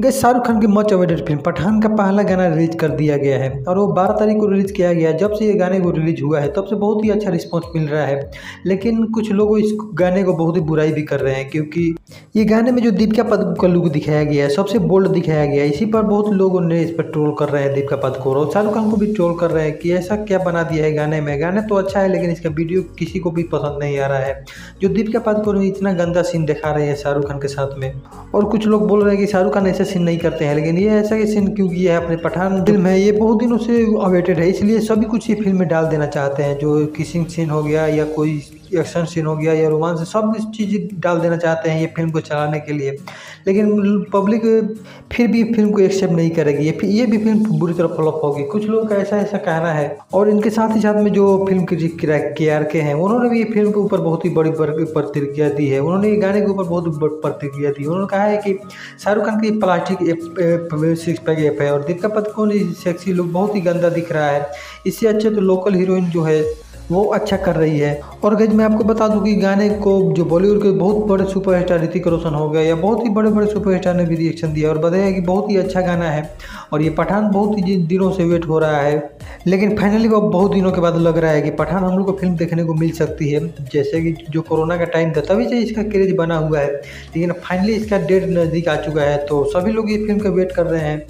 गई शाहरुख खान की much awaited film Pathan का पहला गाना रिलीज़ कर दिया गया है और वो बारह तारीख को रिलीज़ किया गया है। जब से ये गाने को रिलीज़ हुआ है, तब से बहुत ही अच्छा रिस्पॉन्स मिल रहा है। लेकिन कुछ लोग इस गाने को बहुत ही बुराई भी कर रहे हैं, क्योंकि ये गाने में जो दीपिका पद का लुक दिखाया गया है, सबसे बोल्ड दिखाया गया है। इसी पर बहुत लोगों ने इस पर ट्रोल कर रहे हैं, दीपिका पदकोर और शाहरुख खान को भी ट्रोल कर रहे हैं कि ऐसा क्या बना दिया है गाने में। गाने तो अच्छा है, लेकिन इसका वीडियो किसी को भी पसंद नहीं आ रहा है। जो दीपिका पदकोर ने इतना गंदा सीन दिखा रहे हैं शाहरुख खान के साथ में। और कुछ लोग बोल रहे हैं कि शाहरुख खान ऐसा सीन नहीं करते हैं, लेकिन ये ऐसा ही सीन क्योंकि किया है अपने पठान फ़िल्म है, ये बहुत दिनों से अवेटेड है, इसलिए सभी कुछ ये फ़िल्म में डाल देना चाहते हैं, जो किसिंग सीन हो गया या कोई एक्शन सीन हो गया या रोमांस सब चीज़ डाल देना चाहते हैं ये फ़िल्म को चलाने के लिए। लेकिन पब्लिक फिर भी फ़िल्म को एक्सेप्ट नहीं करेगी। ये ये भी फ़िल्म बुरी तरह फ्लॉप होगी। कुछ लोगों का ऐसा ऐसा कहना है। और इनके साथ ही साथ में जो फ़िल्म के आर के हैं, उन्होंने भी ये फ़िल्म के ऊपर बहुत ही बड़ी प्रतिक्रिया दी है। उन्होंने ये गाने के ऊपर बहुत प्रतिक्रिया दी उन्होंने कहा है कि शाहरुख खान की प्लास्टिक सिक्स पैक है और दीपिका पदकोन सेक्सी लुक बहुत ही गंदा दिख रहा है। इससे अच्छे तो लोकल हीरोइन जो है वो अच्छा कर रही है। और गज, मैं आपको बता दूँ कि गाने को जो बॉलीवुड के बहुत बड़े सुपरस्टार ऋतिक रोशन हो गया, या बहुत ही बड़े बड़े सुपरस्टार ने भी रिएक्शन दिया और बताया कि बहुत ही अच्छा गाना है। और ये पठान बहुत ही दिनों से वेट हो रहा है, लेकिन फाइनली वो बहुत दिनों के बाद लग रहा है कि पठान हम लोग को फ़िल्म देखने को मिल सकती है। जैसे कि जो कोरोना का टाइम था, तभी से इसका क्रेज बना हुआ है। लेकिन फाइनली इसका डेट नज़दीक आ चुका है तो सभी लोग ये फ़िल्म का वेट कर रहे हैं।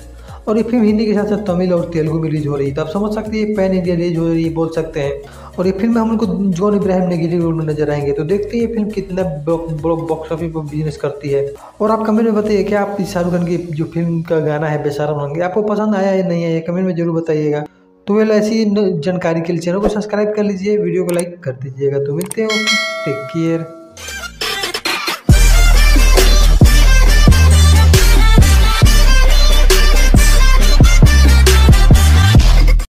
और ये फ़िल्म हिंदी के साथ साथ तमिल और तेलुगु में रिलीज़ हो रही है। तो आप समझ सकते हैं पैन इंडिया रिलीज़ हो रही है, बोल सकते हैं। और ये फ़िल्म में हम लोग को जॉन इब्राहिम नेगेटिव रोल में नज़र आएँगे। तो देखते हैं ये फ़िल्म कितना बॉक्स ऑफ़िस पर बिज़नेस करती है। और आप कमेंट में बताइए, क्या आप शाहरुख खान की जो फ़िल्म का गाना है बेसारा होंगे आपको पसंद आया या नहीं आया कमेंट में ज़रूर बताइएगा। तो वेल ऐसी जानकारी के लिए चैनल को सब्सक्राइब कर लीजिए, वीडियो को लाइक कर दीजिएगा। तो मिलते हैं टेक केयर